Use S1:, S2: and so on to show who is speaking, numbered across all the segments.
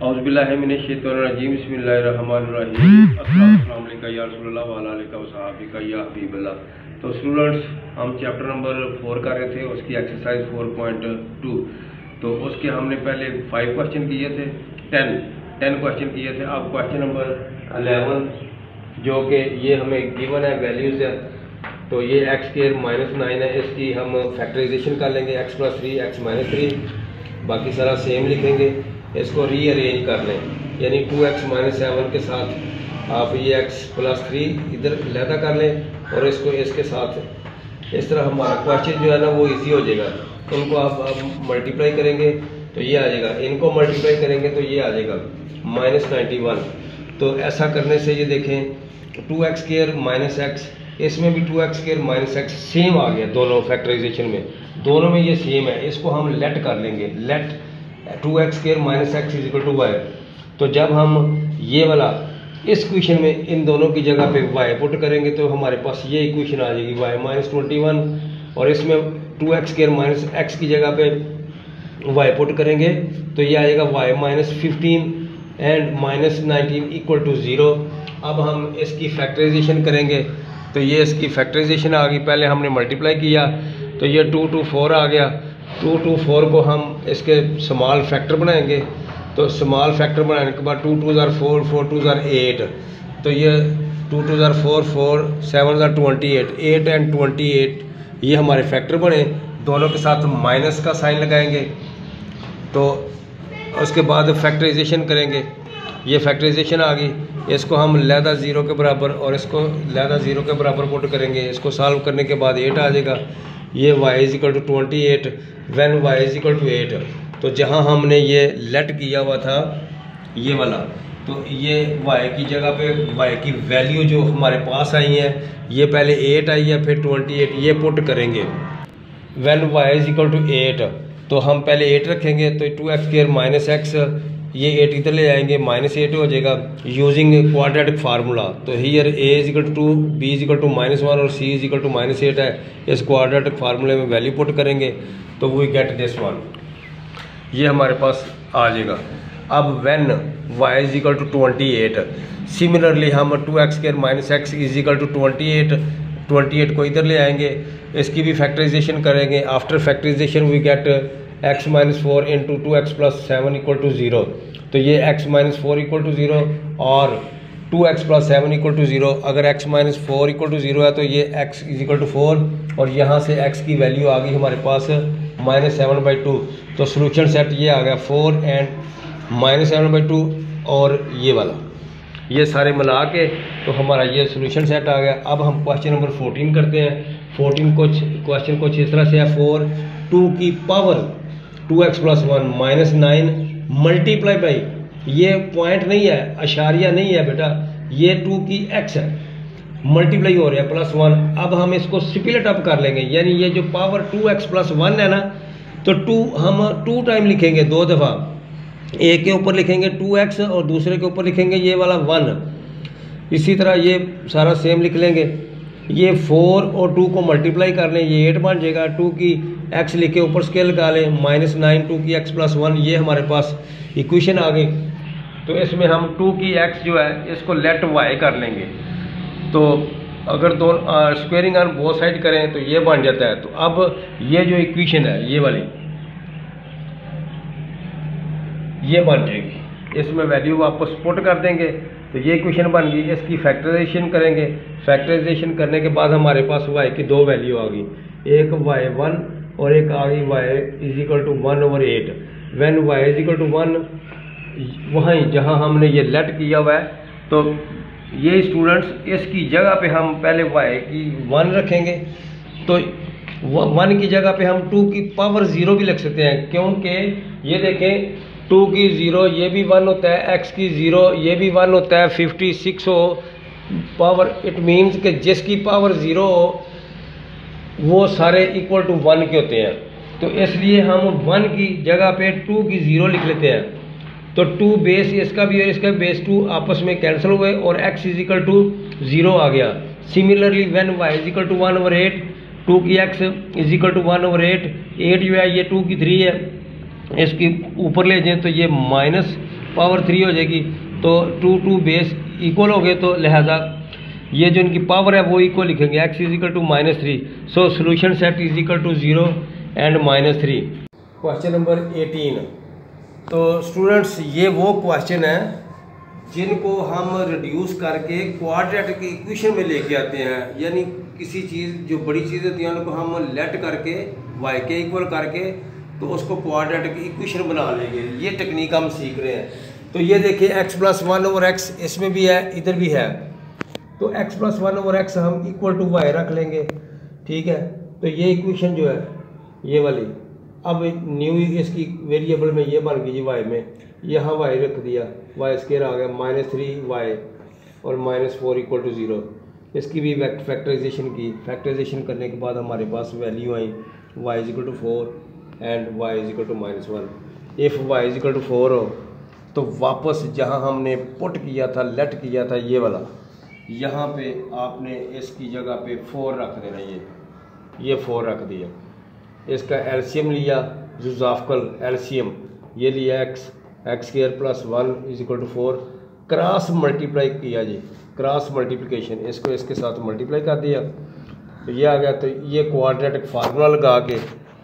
S1: अज़बिल्लाजीम तो स्टूडेंट्स हम chapter number four कर रहे थे, उसकी एक्सरसाइज फोर पॉइंट टू तो उसके हमने पहले फाइव क्वेश्चन किए थे टेन टेन क्वेश्चन किए थे। अब क्वेश्चन नंबर अलेवन जो कि ये हमें गिवन है वैल्यूज़ है। तो ये एक्स के माइनस नाइन है, इसकी हम फैक्टराइजेशन कर लेंगे x plus three x minus three बाकी सारा सेम लिखेंगे। इसको रीअरेंज कर लें। यानी टू एक्स माइनस सेवन के साथ आप ये एक्स प्लस थ्री इधर लहदा कर लें और इसको इसके साथ इस तरह हमारा क्वेश्चन जो है ना वो इजी हो जाएगा। इनको आप, आप मल्टीप्लाई करेंगे तो ये आ जाएगा। इनको मल्टीप्लाई करेंगे तो ये आ जाएगा माइनस नाइन्टी वन तो ऐसा करने से ये देखें two x square minus x इसमें भी two x square minus x same आ गया दोनों फैक्टराइजेशन में। दोनों में ये सेम है। इसको हम लेट कर लेंगे। Let two x square minus x is equal to y तो जब हम ये वाला इस क्वेश्चन में इन दोनों की जगह पे वाई पुट करेंगे तो हमारे पास ये इक्वेशन आ जाएगी वाई माइनस ट्वेंटी वन और इसमें two x square minus x की जगह पे वाई पुट करेंगे तो ये आएगा y minus fifteen and minus nineteen equal to zero अब हम इसकी फैक्टराइजेशन करेंगे तो ये इसकी फैक्टराइजेशन आ गई। पहले हमने मल्टीप्लाई किया तो ये टू टू फोर आ गया। टू टू फोर को हम इसके स्मॉल फैक्टर बनाएँगे। तो स्मॉल फैक्टर बनाने के बाद two two are four four two are eight तो ये two two are four four seven are twenty eight eight and twenty eight, ये हमारे फैक्टर बने। दोनों के साथ माइनस का साइन लगाएँगे। तो उसके बाद फैक्टराइजेशन करेंगे। ये फैक्टराइजेशन आ गई। इसको हम लहदा ज़ीरो के बराबर और इसको लहदा ज़ीरो के बराबर पुट करेंगे। इसको सॉल्व करने के बाद एट आ जाएगा। ये y is equal to twenty eight when y is equal to eight तो जहाँ हमने ये लेट किया हुआ था, ये वाला तो ये वाई की जगह पे वाई की वैल्यू जो हमारे पास आई है, ये पहले एट आई है, फिर ट्वेंटी एट ये पुट करेंगे। When y is equal to eight तो हम पहले एट रखेंगे तो two x square minus x ये एट इधर ले आएँगे माइनस एट हो जाएगा यूजिंग क्वाड्रेटिक फार्मूला तो here a is equal to b is equal to minus one और c is equal to minus eight है. इस क्वाड्रेटिक फार्मूले में वैल्यू पुट करेंगे तो वी गेट दिस वन ये हमारे पास आ जाएगा। अब when y is equal to twenty eight similarly हम two x square minus x is equal to twenty eight twenty eight को इधर ले आएँगे। इसकी भी फैक्टराइजेशन करेंगे। After factorization we get x minus four into two x plus seven equal to zero तो ये x minus four equal to zero और two x plus seven equal to zero अगर x minus four equal to zero है तो ये x is equal to four और यहाँ से एक्स की वैल्यू आ गई हमारे पास माइनस सेवन बाई टू तो सोल्यूशन सेट ये आ गया four and minus seven by two और ये वाला। ये सारे मिला के तो हमारा ये सोल्यूशन सेट आ गया। अब हम क्वेश्चन नंबर फोर्टीन करते हैं। फोर्टीन कुछ क्वेश्चन कुछ इस तरह से है फोर टू की power two x plus one minus nine multiply by ये पॉइंट नहीं है, अशारिया नहीं है बेटा, ये टू की एक्स है मल्टीप्लाई हो रहा है प्लस वन अब हम इसको स्पिलिट अप कर लेंगे, यानी ये जो power two x plus one है ना तो टू हम टू टाइम लिखेंगे दो दफ़ा एक के ऊपर लिखेंगे टू एक्स और दूसरे के ऊपर लिखेंगे ये वाला वन इसी तरह ये सारा सेम लिख लेंगे। ये फोर और टू को मल्टीप्लाई कर लें ये एट बन जाएगा। टू की एक्स लिख के ऊपर स्केल लगा लें माइनस नाइन टू की एक्स प्लस वन ये हमारे पास इक्वेशन आ गई। तो इसमें हम टू की एक्स जो है, इसको लेट वाई कर लेंगे। तो अगर दो स्क्वेयरिंग ऑन बोथ साइड करें तो ये बन जाता है। तो अब ये जो इक्वेशन है, ये वाली, ये बन जाएगी। इसमें वैल्यू वापस पुट कर देंगे। तो ये इक्वेशन बन गई इसकी फैक्टराइजेशन करेंगे। फैक्टराइजेशन करने के बाद हमारे पास वाई की दो वैल्यू आ गई। एक वाई वन और एक आ गई y is equal to one over eight when y is equal to one वहीं जहाँ हमने ये लेट किया हुआ है तो ये स्टूडेंट्स इसकी जगह पे हम पहले वाई की वन रखेंगे। तो वन की जगह पे हम टू की पावर ज़ीरो भी लिख सकते हैं। क्योंकि ये देखें टू की ज़ीरो, ये भी वन होता है, एक्स की ज़ीरो, ये भी वन होता है, फिफ्टी सिक्स हो, पावर इट मीन्स कि जिसकी पावर ज़ीरो हो, वो सारे इक्वल टू वन के होते हैं। तो इसलिए हम वन की जगह पे टू की ज़ीरो लिख लेते हैं। तो टू बेस इसका भी और इसका बेस टू आपस में कैंसिल हुए और x is equal to zero आ गया। Similarly when y is equal to one over eight two की x is equal to one over eight eight जो है, ये टू की थ्री है। इसके ऊपर ले जाएँ तो ये माइनस
S2: पावर थ्री हो जाएगी तो टू टू बेस इक्वल हो गए तो लिहाजा ये जो इनकी पावर है वो इक्वल लिखेंगे x is equal to minus three so solution set is equal to zero and minus three question number eighteen तो स्टूडेंट्स ये वो क्वेश्चन है जिनको हम रिड्यूस करके क्वाड्रेटिक इक्वेशन में लेके आते हैं। यानी किसी चीज़, जो बड़ी चीज़ होती है, उनको हम लेट करके वाई के इक्वल करके तो उसको क्वाड्रेटिक इक्वेशन बना लेंगे। ये टेक्निक हम सीख रहे हैं। तो ये देखिए x plus one over x इसमें भी है, इधर भी है। तो x plus one over x हम इक्वल टू वाई रख लेंगे। ठीक है? तो ये इक्वेशन जो है, ये वाली, अब न्यू इसकी वेरिएबल में ये बन गई जी वाई में। यहाँ वाई रख दिया। वाई स्केयर आ गया माइनस थ्री वाई और minus four equal to zero इसकी भी फैक्टराइजेशन की। फैक्टराइजेशन करने के बाद हमारे पास value I y equal to four and y equal to minus one if y equal to four हो तो वापस जहाँ हमने पुट किया था लेट किया था, ये वाला, यहाँ पे आपने इसकी जगह पे फोर रख देना ये। ये फोर रख दिया। इसका एलसीएम लिया जुजाफकल एलसीएम ये लिया x x square plus one is equal to four cross multiply किया जी। क्रॉस मल्टीप्लिकेशन इसको इसके साथ मल्टीप्लाई कर दिया। तो ये आ गया तो ये क्वाड्रेटिक फार्मूला लगा के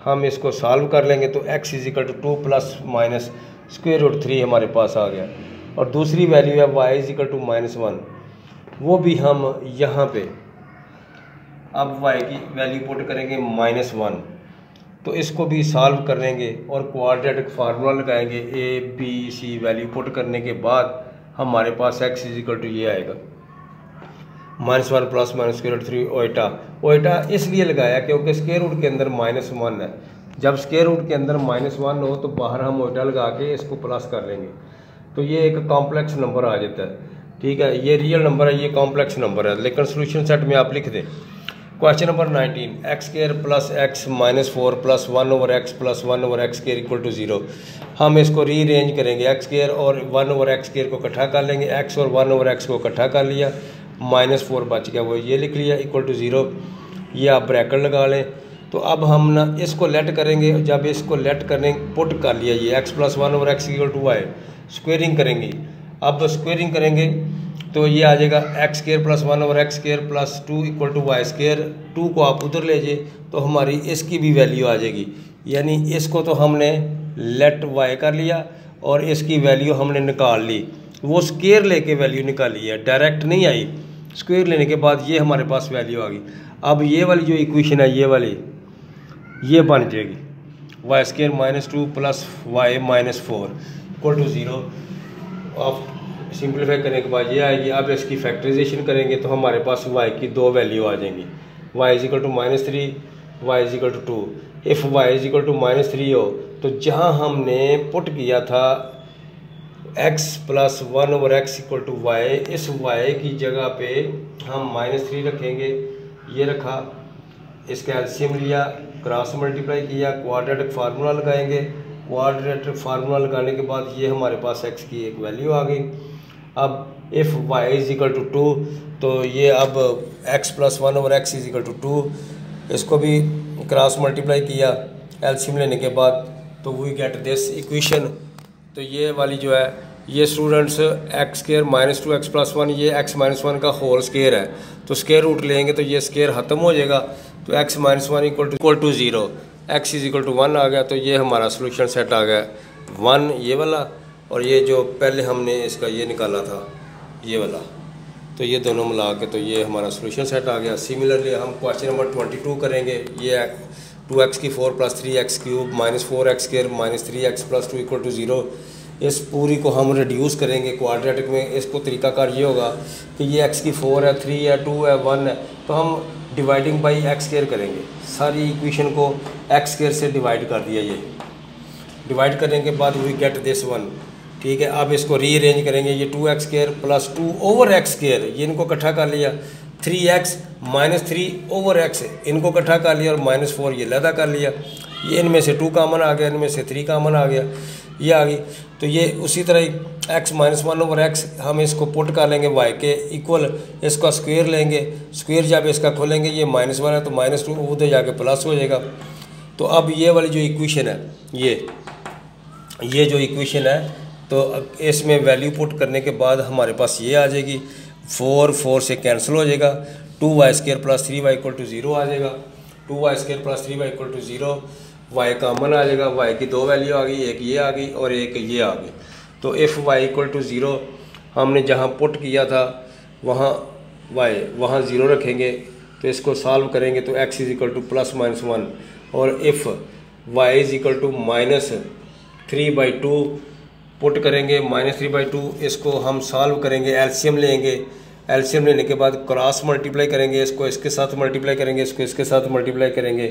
S2: हम इसको सॉल्व कर लेंगे तो x is equal to two plus minus square root three हमारे पास आ गया। और दूसरी वैल्यू है y is equal to minus one वो भी हम यहाँ पे, अब वाई की वैल्यू पुट करेंगे माइनस वन तो इसको भी सॉल्व करेंगे और क्वाड्रेटिक फार्मूला लगाएँगे। A b c value put करने के बाद हमारे पास एक्स इज़ इक्वल टू ये आएगा। Minus one plus minus square root three Oita ओइटा इसलिए लगाया क्योंकि स्केयर रूट के अंदर माइनस वन है। जब स्केयर रूट के अंदर माइनस वन हो तो बाहर हम ओइटा लगा के इसको प्लस कर लेंगे। तो ये एक कॉम्प्लेक्स नंबर आ जाता है। ठीक है, ये रियल नंबर है, ये कॉम्प्लेक्स नंबर है। लेकिन सोल्यूशन सेट में आप लिख दें। Question number 19 x square plus x minus four plus one over x plus one over x square equal to zero हम इसको रीअरेंज करेंगे। एक्स केयर और वन ओवर एक्स केयर को इकट्ठा कर लेंगे। एक्स और वन ओवर एक्स को इकट्ठा कर लिया। माइनस फोर बच गया, वो ये लिख लिया इक्वल टू ज़ीरो ये आप ब्रैकेट लगा लें। तो अब हम ना इसको लेट करेंगे, जब इसको लेट करें पुट कर लिया ये x plus one over x equal to y squaring करेंगे। अब स्क्वेयरिंग करेंगे तो ये आ जाएगा x square plus one over x square plus two equal to y square two को आप उधर ले जाए तो हमारी इसकी भी वैल्यू आ जाएगी। यानी इसको तो हमने लेट वाई कर लिया, और इसकी वैल्यू हमने निकाल ली। वो स्केयर लेके वैल्यू निकाली है डायरेक्ट नहीं आई। स्क्वेयर लेने के बाद ये हमारे पास वैल्यू आ गई। अब ये वाली जो इक्वेशन है, ये वाली, ये बन जाएगी। Y square minus two plus y minus four equal to zero of simplify करने के बाद ये आएगी। अब इसकी फैक्टराइजेशन करेंगे तो हमारे पास वाई की दो वैल्यू आ जाएँगी। Y is equal to minus three Y is equal to two if Y is equal to minus three हो तो जहाँ हमने पुट किया था X plus one over X equal to Y इस वाई की जगह पे हम माइनस थ्री रखेंगे। ये रखा, इसका एल्शियम लिया क्रॉस मल्टीप्लाई किया क्वाड्रेटिक फार्मूला लगाएँगे। क्वाड्रेटिक फार्मूला लगाने के बाद ये हमारे पास एक्स की एक वैल्यू आ गई। अब if y is equal to two तो ये अब x plus one over x is equal to two इसको भी क्रॉस मल्टीप्लाई किया एल्शियम लेने के बाद तो वी गेट दिस इक्वेशन तो ये वाली जो है, ये students x square minus two x plus one ये एक्स माइनस वन का होल स्केयर है। तो स्केयर रूट लेंगे तो ये स्केयर ख़त्म हो जाएगा। तो x minus one equal to equal to zero x is equal to one आ गया तो ये हमारा सोल्यूशन सेट आ गया। वन ये वाला, और ये जो पहले हमने इसका ये निकाला था, ये वाला। तो ये दोनों मिला के तो ये हमारा सोल्यूशन सेट आ गया। सिमिलरली हम क्वेश्चन नंबर ट्वेंटी टू करेंगे। ये टू एक्स की four plus three x cube, minus four x square minus three x plus two equal to zero. इस पूरी को हम रिड्यूस करेंगे क्वाड्रेटिक में। इसको तरीकाकार ये होगा कि ये एक्स की फोर है थ्री है टू है वन है तो हम डिवाइडिंग बाई एक्स केयर करेंगे। सारी इक्वेशन को एक्स केयर से डिवाइड कर दिया ये। डिवाइड करने के बाद वी गेट दिस वन ठीक है, अब इसको रीअरेंज करेंगे। ये two x square plus two over x square ये इनको इकट्ठा कर लिया। Three x, minus three over x, इनको इकट्ठा कर लिया और माइनस फोर ये लदा कर लिया। ये इनमें से टू कामन आ गया, इनमें से थ्री कामन आ गया, ये आ गई। तो ये उसी तरह x minus one over x, हम इसको पुट कर लेंगे वाई के इक्वल इसका स्क्वेयर लेंगे। स्क्वेयर जब इसका खोलेंगे, ये माइनस वन है तो माइनस टू उधर जाके प्लस हो जाएगा। तो अब ये वाली जो इक्वेशन है, ये ये जो इक्वेशन है तो इसमें वैल्यू पुट करने के बाद हमारे पास ये आ जाएगी। फोर फोर से कैंसिल हो जाएगा। Two y square plus three y equal to zero आ जाएगा। Two y square plus three y equal to zero y common आ जाएगा। वाई की दो वैल्यू आ गई, एक ये आ गई और एक ये आ गई। तो if y equal to zero हमने जहाँ पुट किया था, वहाँ वाई वहाँ ज़ीरो रखेंगे। तो इसको सॉल्व करेंगे तो x is equal to plus minus one और if y is equal to minus three by two put करेंगे माइनस थ्री बाई टू, इसको हम सॉल्व करेंगे एल्शियम लेंगे। एल्शियम लेने के बाद क्रॉस मल्टीप्लाई करेंगे, इसको इसके साथ मल्टीप्लाई करेंगे, इसको इसके साथ मल्टीप्लाई करेंगे।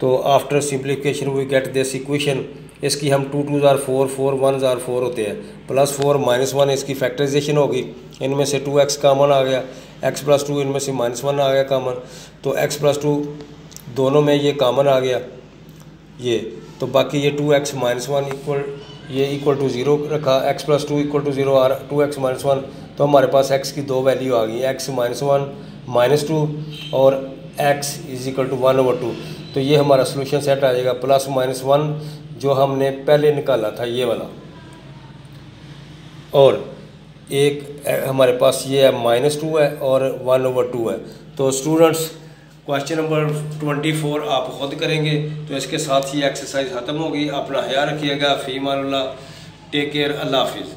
S2: तो after simplification we get this equation इसकी हम टू टू ज़ार फोर फोर वन ज़ार फोर होते हैं। प्लस फोर माइनस वन इसकी फैक्टराइजेशन होगी। इनमें से टू एक्स कामन आ गया। एक्स प्लस टू इनमें से माइनस वन आ गया कामन तो एक्स प्लस टू दोनों में ये कामन आ गया। ये तो बाकी ये two x minus one equal ये इक्वल टू ज़ीरो रखा x plus two equal to zero or two x minus one तो हमारे पास एक्स की दो वैल्यू आ गई x minus one minus two और x is equal to one over two तो ये हमारा सोल्यूशन सेट आ जाएगा प्लस माइनस वन जो हमने पहले निकाला था ये वाला। और एक, हमारे पास ये है माइनस टू है और वन ओवर टू है। तो students question number twenty four आप खुद करेंगे तो इसके साथ ही एक्सरसाइज ख़त्म होगी। अपना ख्याल रखिएगा। फ़ी माल्ला टेक केयर अल्लाह हाफिज़।